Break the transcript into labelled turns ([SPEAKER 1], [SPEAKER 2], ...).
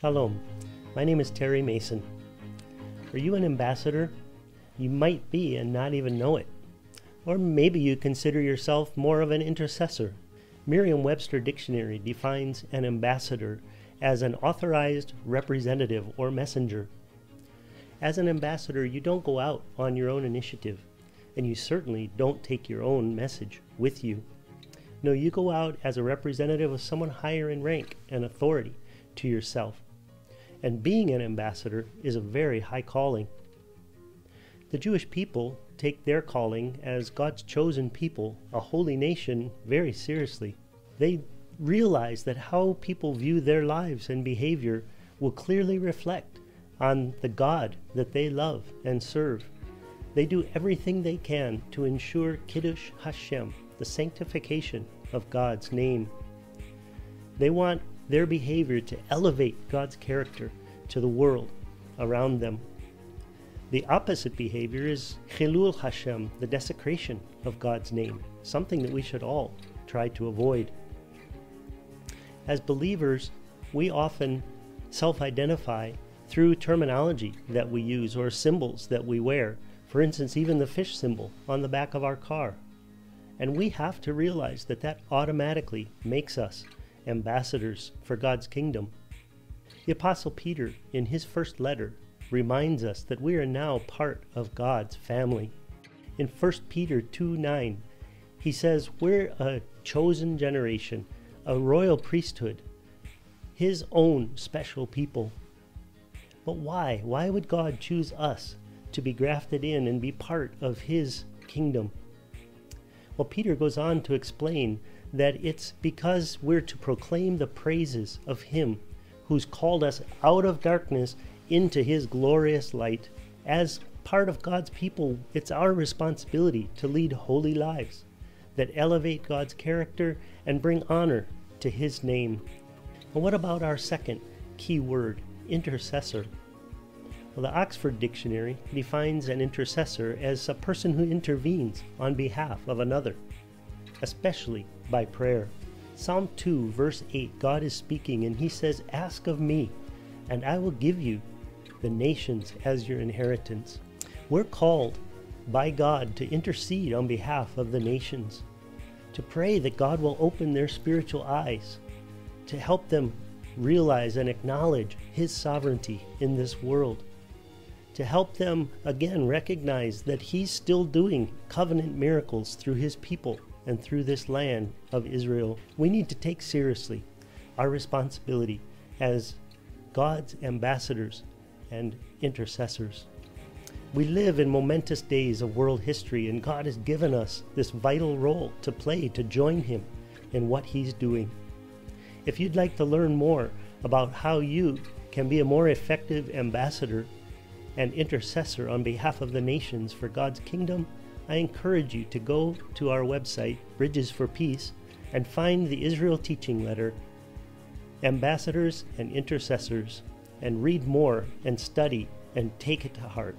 [SPEAKER 1] Shalom. My name is Terry Mason. Are you an ambassador? You might be and not even know it. Or maybe you consider yourself more of an intercessor. Merriam Webster Dictionary defines an ambassador as an authorized representative or messenger. As an ambassador, you don't go out on your own initiative, and you certainly don't take your own message with you. No, you go out as a representative of someone higher in rank and authority to yourself. And being an ambassador is a very high calling. The Jewish people take their calling as God's chosen people, a holy nation, very seriously. They realize that how people view their lives and behavior will clearly reflect on the God that they love and serve. They do everything they can to ensure Kiddush Hashem, the sanctification of God's name. They want their behavior to elevate God's character to the world around them. The opposite behavior is Chilul Hashem, the desecration of God's name, something that we should all try to avoid. As believers, we often self identify through terminology that we use or symbols that we wear. For instance, even the fish symbol on the back of our car. And we have to realize that that automatically makes us ambassadors for God's kingdom. The Apostle Peter, in his first letter, reminds us that we are now part of God's family. In 1 Peter 2 9, he says, We're a chosen generation, a royal priesthood, his own special people. But why? Why would God choose us to be grafted in and be part of his kingdom? Well, Peter goes on to explain that it's because we're to proclaim the praises of him who's called us out of darkness into his glorious light. As part of God's people, it's our responsibility to lead holy lives that elevate God's character and bring honor to his name. And what about our second key word, intercessor? Well, the Oxford Dictionary defines an intercessor as a person who intervenes on behalf of another, especially by prayer. Psalm 2, verse 8, God is speaking and he says, Ask of me, and I will give you the nations as your inheritance. We're called by God to intercede on behalf of the nations, to pray that God will open their spiritual eyes, to help them realize and acknowledge His sovereignty in this world, to help them again recognize that He's still doing covenant miracles through His people and through this land of Israel. We need to take seriously our responsibility as God's ambassadors and intercessors. We live in momentous days of world history, and God has given us this vital role to play to join Him in what He's doing. If you'd like to learn more about how you can be a more effective ambassador and intercessor on behalf of the nations for God's kingdom, I encourage you to go to our website, Bridges for Peace, and find the Israel Teaching Letter, Ambassadors and Intercessors and read more and study and take it to heart.